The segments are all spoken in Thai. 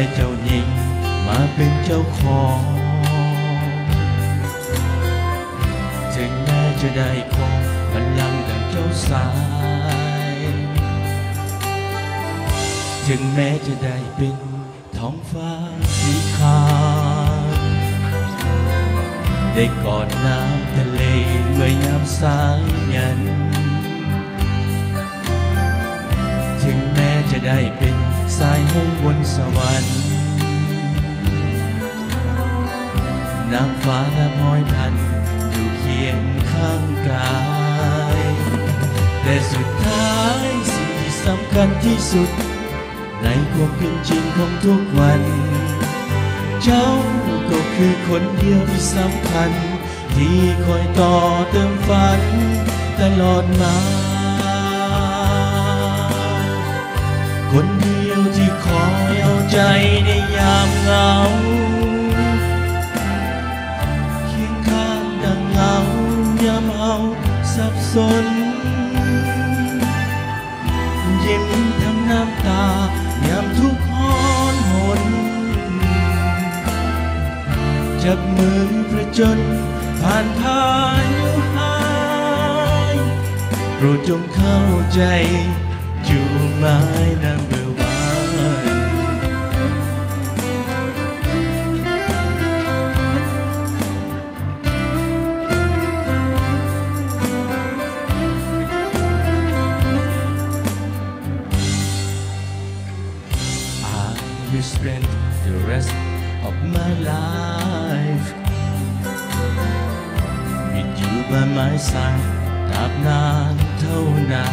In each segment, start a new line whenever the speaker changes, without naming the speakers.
ได้เจ้าหญิงมาเป็นเจ้าของ ถึงแม้จะได้ของบัลลังดังเจ้าสาย ถึงแม้จะได้เป็นท้องฟ้าสีขาวได้กอดน้ำทะเลเมื่อยามสายยัน ถึงแม้จะได้เป็น สายหงบนสวรรค์น้ำฟ้าและมอยพันอยู่เคียงข้างกายแต่สุดท้ายสิ่งที่สำคัญที่สุด ในความเป็นจริงของทุกวัน เจ้าก็คือคนเดียวที่สำคัญ ที่คอยต่อเติมฝันตลอดมา ใจในยามเหงาเคียงข้างดังเงายามเอาสับสน ยิ้มทั้งน้ำตายามทุกข์หอนหนจับมือประจนผ่านพายุหายโปรดจงเข้าใจอยู่ไม้นัมเบอร์วัน my life with you by my side ตราบนานเท่านา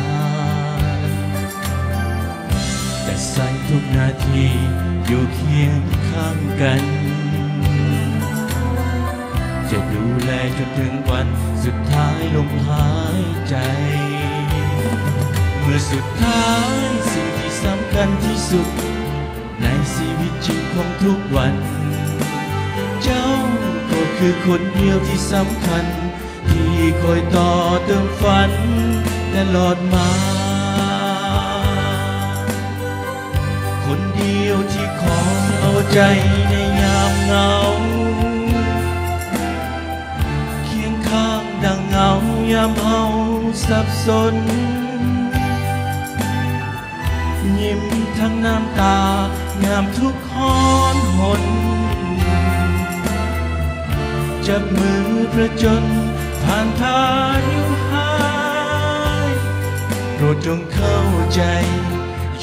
นแต่ใส่ทุกนาทีอยู่เคียงข้างกัน จะดูแลจนถึงวันสุดท้ายลมหายใจ เมื่อสุดท้ายสิ่งที่สำคัญที่สุด ในชีวิตจริงของทุกวัน เจ้าก็คือคนเดียวที่สำคัญ ที่คอยต่อเติมฝันตลอดมา คนเดียวที่คอเอาใจในยามเหงา เคียงข้างดังเงายามเฮาสับสน ยิ้มทั้งน้ำตายามทุกข์หอนหน จับมือประจนผ่านพายุหายโปรดจงเข้าใจ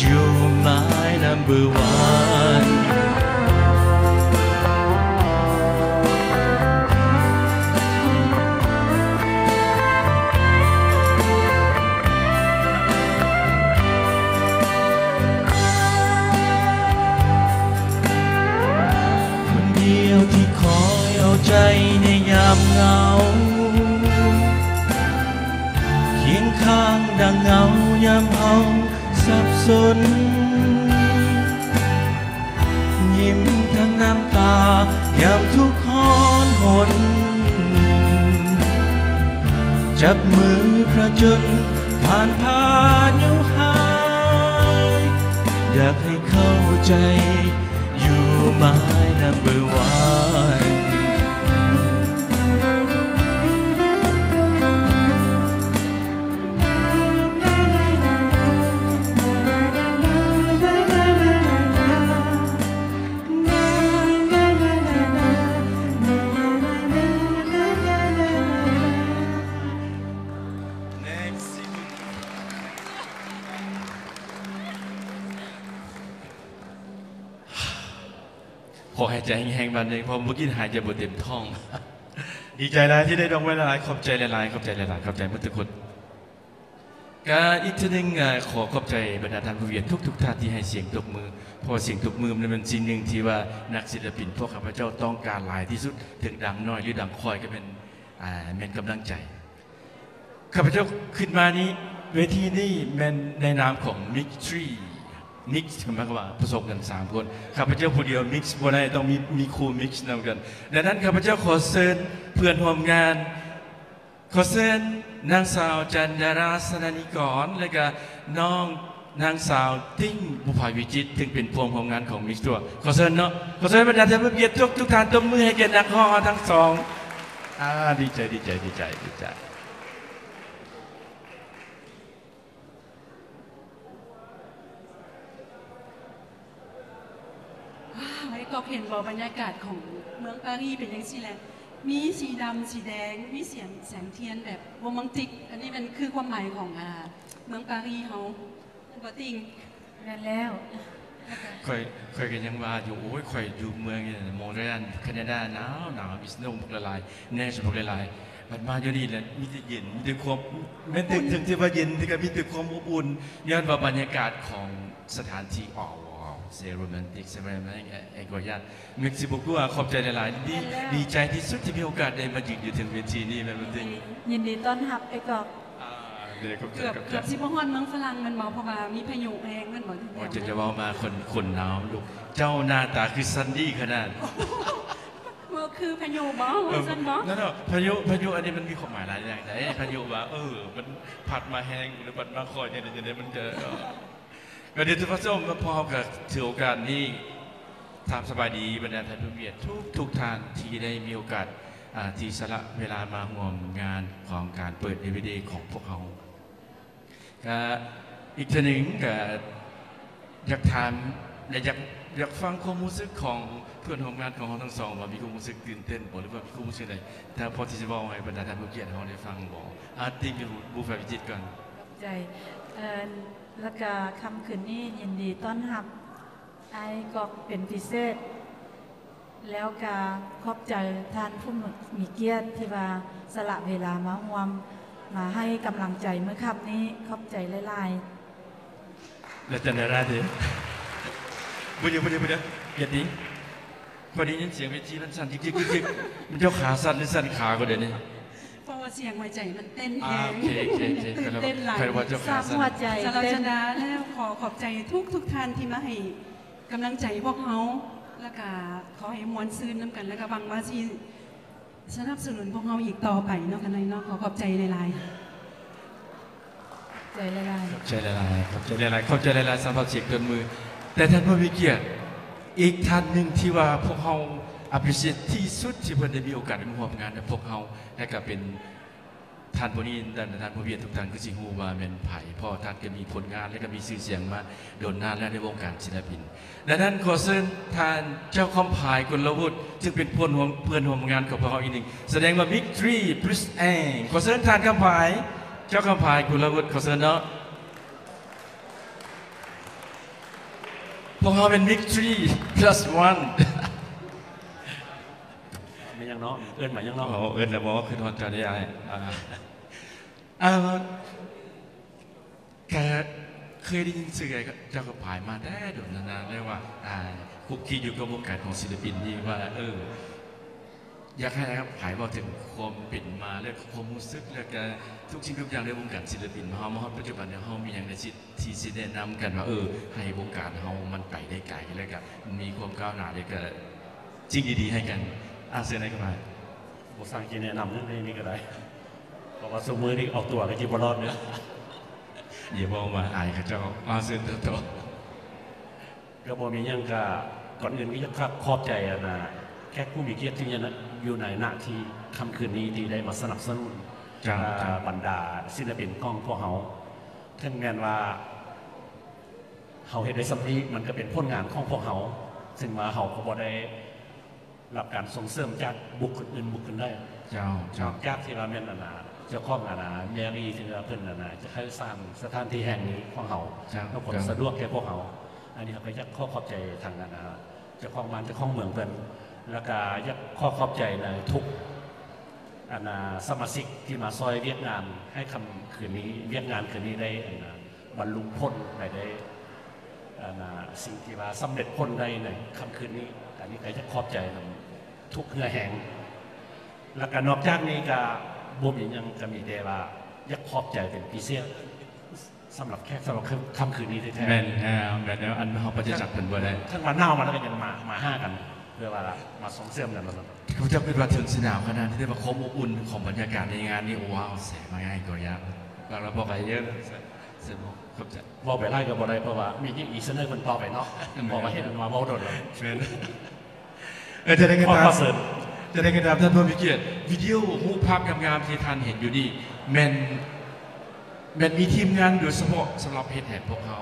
You're my number one ในยามเหงา เคียงข้างดังเงายามเฮาสับสน ยิ้มทั้งน้ำตายามทุกข์หอนหนจับมือพระจนผ่านพายุหาย อยากให้เข้าใจ อยู่ไม้ number one ขอหา ยใจแห้งๆวันนึ่งเพราะเมื่อกี้หายใจบนเต็มท้องดีใจหลายที่ได้ดองไว้หลายขอบใจหลายๆขอบใจหลายๆขอบใจมุทุกคนก็อีกทีนึงขอขอบใจบรรดาท่านผู้เวียนทุกๆท่านที่ให้เสียงตบมือเพราะเสียงตบมือมันเป็นสิ่งหนึ่งที่ว่านักศิลปินพวกข้าพเจ้าต้องการหลายที่สุดถึงดังน้อยหรือดังคอยก็เป็นเป็นกำลังใจข้าพเจ้าขึ้นมานี้เวทีนี้เป็นในนามของมิกทรี มิกซ์กันมากกว่าผสมกันสามคนข้าพเจ้าผู้เดียวมิกซ์บ่ได้ต้องมีมีครูมิกซ์นำกันดังนั้นข้าพเจ้าขอเชิญเพื่อนร่วมงาน ขอเชิญนางสาวจันดาราสนานิกรและก็น้องนางสาวติ้งบุภาวิจิตถึงเป็นพวงของงานของมิกซ์ตัวขอเชิญเนาะขอเชิญบรรดาท่านผู้เกียรติทุกทุกท่านตบมือให้แก่นักฮอทั้งสองอ่าดีใจดีใจดีใจดีใจ
ก็เห็นว่าบรรยากาศของเมืองปารีสเป็นอย่างนี้แหละมีสีดำสีแดงมีเสียงแสงเทียนแบบโรแมนติก อันนี้เป็นคือความหมายของอ่าเมืองปารีสเขาบอติง
นั่นแล้ว
ค่อยค่อยกันยังว่าอยู่โอ้ยค่อยอยู่เมืองนี่มองได้านแคนาดาหนาวหนาวมีสโนว์พวกละลายแน่ชพวกละลายมันมาอยู่นี่แหละมีแต่เย็นมีแต่ความแม้ถึงถึงที่ว่าเย็นที่ก็มีแต่ความอบอุ่นย้อนว่าบรรยากาศของสถานที่อ๋อว้าวเซโรแมนติกใช่ไหมแม่ไอ้กอยาเม็กซิโกกัวขอบใจหลายๆดีดีใจที่สุดที่มีโอกาสได้มายืนอยู่ถึงเวทีนี้แม่มันจริง
ยินดีต้อนรับไอ้กอก
อ่าเดี๋ยวขอบใจ
เกือบ
ขอบใจ
เกือบสิบฮอนเมืองฝรั่งมันบอกเพราะว่ามีพายุแรงมันบอกที่
โอ้จะจะเว่ามาคนคนหนาวลูกเจ้าหน้าตาคือซันดี้ขนาด
ว่าคือพายุบอกว่าซันบอก
นั่นเนาะพายุพายุอันนี้มันมีความหมายหลายอย่างนะพายุว่าเออมันพัดมาแห้งหรือพัดมาคอยเนี่ยเดี๋ยวมันจะเออ ก็เดี๋ยวทุกท่ามาพอกับถือโอกาสนี้ทำสบายดีบรรดาท่านผู้เกียรติทุกทุกท่านที่ได้มีโอกาสที่สละเวลามาร่วมงานของการเปิดดีวดีของพวกเขาก็อีกทีหนึ่งก็อยากถามและอยากอยากฟังความรู้สึกของเพื่อนร่วมงานของเราทั้งสองว่ามีความรู้สึกตื่นเต้นบ่หรือว่ามีความรู้สึกใดถ้าพอที่จะบอกให้บรรดาท่านผู้เกียรติเราได้ฟังบอกอาร์ติมีบูฟาวิจิตก่อน
ใจเอ่อ แล้วก็คำคืนนี้ยินดีต้อนรับ ไอ้กอกเป็นพิเศษ แล้วก็ขอบใจท่านผู้มีเกียรติที่ว่าสละเวลามาร่วมมาให้กำลังใจเมื่อคับนี้ขอบใจหลาย
และจันดาราเดบุญเดียวบุญเดียวบุญเดียวอย่าดิ้งพอได้ยินเสียงเวทีมันสั่นจิกจิกจิกจิกมันเจ้าขาสั่นหรือสั่นขาก็เดี๋ยวนี้
เพราะ ว่าเสียงหัวใจมันเต้นแร
อ่างโอเคโอเคโอเค
ตื่นเต้นหลาย
ใครว่าเจ้า
ๆท
ขา
ราบ
สั่น
หัวใจ
สำหรับ
เต้
ช
น
นะแล้วขอขอบใจทุกทุกท่านที่มาให้กำลังใจพวกเขาแล้วก็ขอให้มวลซื่นน้ำกันแล้วก็หวังว่าที่สนับสนุนพวกเขาอีกต่อไปเนาะกันเลยเนาะขอขอบใจหลายๆ
ใจหลาย
ขอบใจหลายๆขอบใจหลายๆขอบใจหลายๆสำหรับเสียงเกินมือ แต่ท่านผู้มีเกียรติอีกท่านหนึ่งที่ว่าพวกเรา อภิเษกที่สุดที่เพิ่นได้มีโอกาสได้มาร่วมงานกับพวกเราและก็เป็นท่านผู้นี้ท่านท่านผู้เวียนทุกท่านคือสิฮู้ว่าเป็นไผ่พ่อท่านก็มีผลงานและก็มีชื่อเสียงมาโดนนานแล้วในวงการศิลปินดังนั้นขอเชิญท่านเจ้าคอมพายกุลวุฒิซึ่งเป็นเพื่อนร่วมเพื่อนร่วมงานกับพวกเราอีกหนึ่งแสดงว่า Victory Plus เองขอเชิญท่านคำพายเจ้าคำพายกุลวุฒิขอเชิญเนาะพวกเราเป็น victory plus one
ยังเนาะเอิ้นหมายยังเนาะ
โอ้เอิญแล้วบอกว่าคือทอนจอได้ยังอ่าอ่าแกเคยได้ยินสื่อไงเจ้าก็ผายมาได้โดนนานๆแล้วว่าอ่าคุกคีอยู่กับวงการของศิลปินนี่ว่า เอออยากให้นะครับผายบอกถึงความเป็นมาและความรู้สึกแล้วก็ทุกสิ่งทุกอย่างในวงการศิลปินเฮามาฮอดปัจจุบันเนี่ยเฮามีอย่างในสิที่สิแนะนำกันว่าเออ ให้วงการเฮามันไปได้ไกลแล้วก็มีความก้าวหน้าแล้วก็จริงดีๆให้กัน อาเซียนได้กันมา
บทสั่งจีแนะนำเรื่องนี้ก็ได้เพราะว่าสมือนี่ออกตัวกันจีบรอดเนี่ย
อย่าบอกมาอายเขาเจ้าอาเซียนเตัว
ก็บอมีหยังก็ก่อนอื่นก็อยากขอบใจอะนะแขกผู้มีเกียรติที่ยังอยู่ในหน้าที่คำคืนนี้ที่ได้มาสนับสนุน
จ้า
อ่า
จ้า
บรรดาศิลปินของพวกเขาถึงแม้นว่าเขาเห็นได้สำนีมันก็เป็นผลงานของพวกเขา ซึ่งมาเขาก็บ่ได้ รับการส่งเสริมจากบุคคลอื่นบุคคลได้
เจ้า
จา
เจ้าก
จากที่ว่าแม่นอานาเจ้าของอานาแมรี่ที่ว่าเพิ่นอานาจะให้สร้างสถานที่แห่งนี้ของเขา
เจ้า
แล้วผล
เจ้า
สะดวกแก่พวกเขาอันนี้เขาก็อยากข้อขอบใจทางอานาเจ้าของบ้านเจ้าของเมืองเพิ่นแล้วก็อยากข้อขอบใจในทุกอานาสมาชิกที่มาซอยเวียกงานให้คำคืนนี้เวียกงานคืนนี้ได้อานาบรรลุพ้นได้ได้อานาสิ่งที่ว่าสำเร็จพ้นได้ในคำคืนนี้ อันนี้ก็อยากขอบใจนำทุกเงื่อแห่งแล้วก็นอกจากนี้ก็บ่มีหยังก็มีแต่ว่าอยากขอบใจเป็นพิเศษสำหรับแขกสำหรับค่ำคืนนี้แท้ๆ
แม่นอ่าแม่นแล้วอันเฮาก็จะจัดเป็นบ่ได้
ทั้งมาเน่ามาแล้วก็ยังมามาห้ากันเพื่อว่ามาส่งเสริมกันแล้ว
เขาจะเป็นว่าถึงสนามขนาดที่ได้มาคมอบอุ่นของบรรยากาศในงานนี่ว้าวแสงมาง่ายกว่ายากเราเราบอกอะไรเยอะสนุกครับจะ
บอกไปไล่ก็บอกได้เพราะว่ามียิ่งอีเสนอคนต่อไปเนาะบอกมาเห็นมาเมาโดดเลย
เออจะได้กัน
พอ
ตามจะได้กันตามท่านผู้มีเกียรติวิดีโอรูปภาพงามๆที่ท่านเห็นอยู่นี่แมนแมนมีทีมงานโดยเฉพาะสำหรับเพจแห่พวกเขา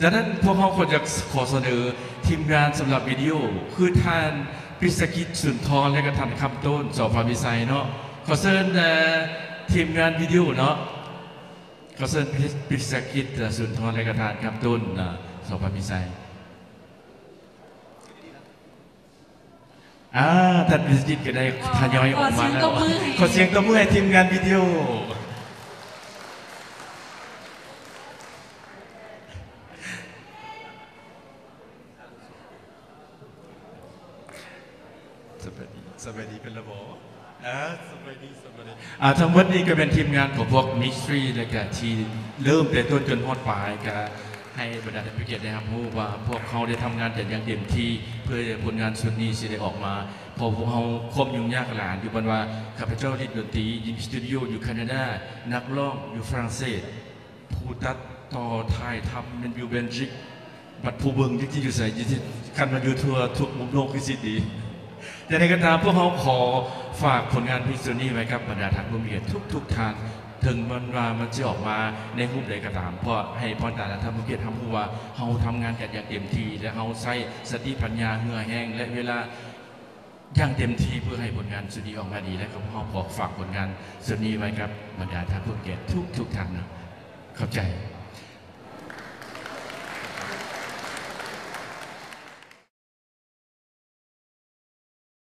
จากนั้นพวกเขาควรจะขอเสนอทีมงานสำหรับวิดีโอคือท่านพิสกิจสุนทรและก็ท่านคำต้นสอพามิไซเนาะขอเชิญทีมงานวิดีโอเนาะขอเชิญพิสกิจสุนทรและก็ท่านคำต้นสอพามิไซ อ่าท่านพิจิตรก็ได้ทยอยออกมาแล้ว ขอเสียงตบมือให้ทีมงานวิดีโอ สบายดีสบายดีเป็นระบบอ่าสบายดีสบายดีอ่าทั้งหมดนี้ก็เป็นทีมงานของพวกมิสทรีเลยก็ที่เริ่มแต่ต้นจนฮอดปลายก็ ให้บรรดาท่านผู้เกียรติได้รับรู้ว่าพวกเขาได้ทำงานแต่อย่างเต็มที่เพื่อผลงานส่วนนี้สิได้ออกมาพอพวกเขาควบยุ่งยากหลานอยู่บนว่าข้าพเจ้าที่ดนตรียิมสตูดิโออยู่แคนาดานักร้องอยู่ฝรั่งเศสผู้ตัดต่อถ่ายทำเป็นอยู่เบนจิกบัดผู้เบิงที่อยู่ใส่ยี่ที่คันมาอยู่ทั่วทุกมุมโลกคือสิดีแต่ในกระตามพวกเขาขอฝากผลงานพิซซูนี่ไว้กับบรรดาทางผู้มีเกียรติทุกทุกทาน ถึงมันว่ามันจะออกมาในรูปใดก็ตามเพราะให้พรตาและท่านผู้เกียรติทำผู้ว่าเขาทำงานกันอย่างเต็มที่และเขาใช้สติปัญญาเหงื่อแห้งและเวลาอย่างเต็มที่เพื่อให้ผลงานสุดนี้ออกมาดีและก็พ่อขอฝากผลงานสุดนี้ไว้ครับบรรดาท่านผู้เกียรติทุกทุกท่านนะเข้าใจ